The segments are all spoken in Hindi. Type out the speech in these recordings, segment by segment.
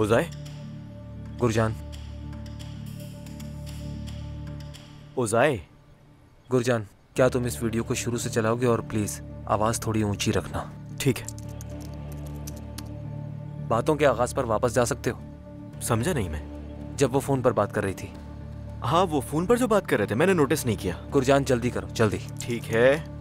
उजाए गुरजान। उजाए गुरजान क्या तुम इस वीडियो को शुरू से चलाओगे और प्लीज़ आवाज़ थोड़ी ऊँची रखना। ठीक है। बातों के आगाज़ पर वापस जा सकते हो। समझा नहीं मैं। जब वो फ़ोन पर बात कर रही थी। हाँ वो फ़ोन पर जो बात कर रहे थे मैंने नोटिस नहीं किया। गुरजान जल्दी करो जल्दी। ठीक है।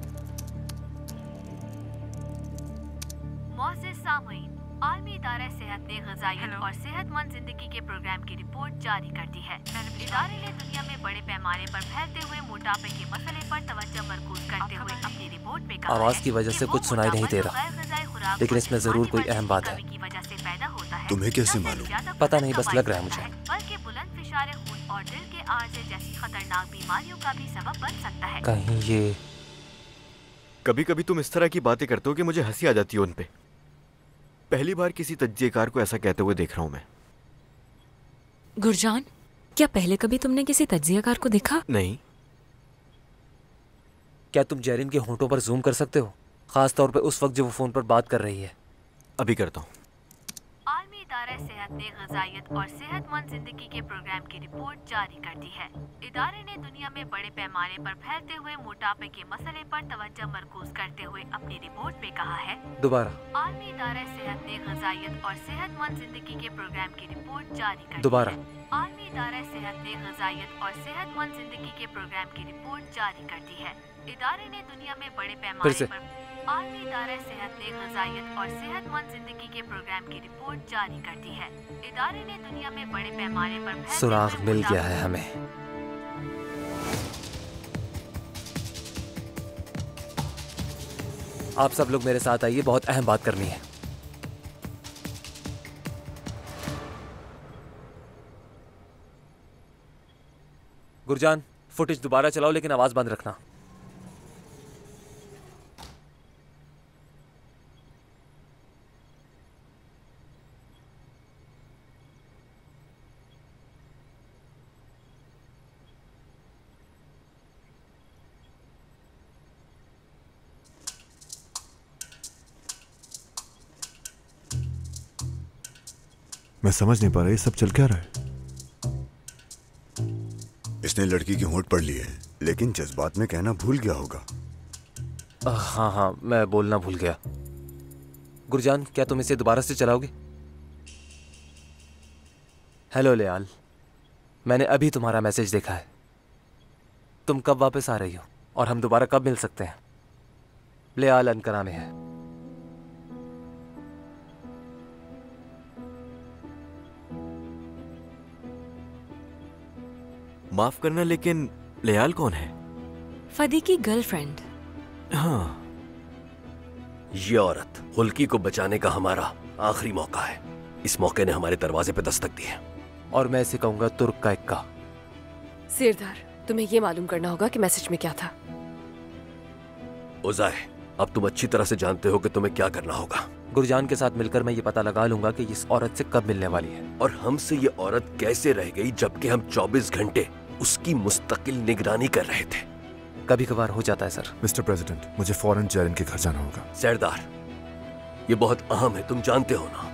आलमी इदारा सेहत ने गजाइत और सेहतमंद ज़िंदगी के प्रोग्राम की रिपोर्ट जारी कर दी है इदारे ने दुनिया में बड़े पैमाने पर फैलते हुए मोटापे के मसले पर तवज्जो मरकूज करते हुए अपनी रिपोर्ट में कहा आवाज़ की वजह से कुछ सुनाई नहीं दे रहा। लेकिन इसमें ज़रूर कोई अहम बात है। की वजह से पैदा होता है तुम्हें कैसे मालूम? पता नहीं, बस लग रहा है मुझे। बल्कि बुलंद फिशारे खून और दिल के आर्जे जैसी खतरनाक बीमारियों का भी सबब बन सकता है कहीं ये कभी कभी तुम इस तरह की बातें करते हो कि मुझे हँसी आ जाती है उन पे पहली बार किसी तज्जिएकार को ऐसा कहते हुए देख रहा हूँ मैं। गुरजान क्या पहले कभी तुमने किसी तज्जियाकार को देखा? नहीं। क्या तुम जैरिन के होंठों पर जूम कर सकते हो? खास तौर पे उस वक्त जब वो फ़ोन पर बात कर रही है। अभी करता हूँ। सेहत ने गजाइत और सेहतमंद ज़िंदगी के प्रोग्राम की रिपोर्ट जारी कर दी है। इदारे ने दुनिया में बड़े पैमाने पर फैलते हुए मोटापे के मसले पर तवज्जो मरकूज करते हुए अपनी रिपोर्ट में कहा है। दोबारा। आलमी इदारा सेहत ने गजाइत और सेहतमंद ज़िंदगी के प्रोग्राम की रिपोर्ट जारी कर दोबारा। आलमी इदारा सेहत ने गजाइत और सेहतमंद ज़िंदगी के प्रोग्राम की रिपोर्ट जारी कर दी है। इदारे ने दुनिया में बड़े पैमाने। पर आलमी इदारा सेहत ने गजाइत और सेहतमंद ज़िंदगी के प्रोग्राम की रिपोर्ट जारी कर दी है। इदारे ने दुनिया में बड़े पैमाने पर सुराग मिल गया है हमें। आप सब लोग मेरे साथ आइए बहुत अहम बात करनी है। गुरजान फुटेज दोबारा चलाओ लेकिन आवाज़ बंद रखना। मैं समझ नहीं पा रहा ये सब चल क्या रहा है? इसने लड़की की होंठ पढ़ ली है लेकिन जज्बात में कहना भूल गया होगा। आ, हाँ हाँ मैं बोलना भूल गया। गुरजान क्या तुम इसे दोबारा से चलाओगे? हेलो लेआल मैंने अभी तुम्हारा मैसेज देखा है। तुम कब वापस आ रही हो और हम दोबारा कब मिल सकते हैं? लेआल अनकरा में है। माफ़ करना लेकिन लयाल कौन है? फदी की गर्लफ्रेंड। हाँ। ये औरत हुल्की को बचाने का हमारा आखिरी मौका है। इस मौके ने हमारे दरवाजे पे दस्तक दी है। और मैं इसे कहूँगा तुर्क का इक्का। सिरदार तुम्हें ये मालूम करना होगा कि मैसेज में क्या था। उजाए अब तुम अच्छी तरह से जानते हो कि तुम्हें क्या करना होगा। गुरजान के साथ मिलकर मैं ये पता लगा लूँगा कि इस औरत से कब मिलने वाली है। और हमसे ये औरत कैसे रह गई जबकि हम 24 घंटे उसकी मुस्तकिल निगरानी कर रहे थे। कभी कभार हो जाता है सर। मिस्टर प्रेसिडेंट मुझे फ़ौरन जैरन के घर जाना होगा। सरदार ये बहुत अहम है तुम जानते हो ना।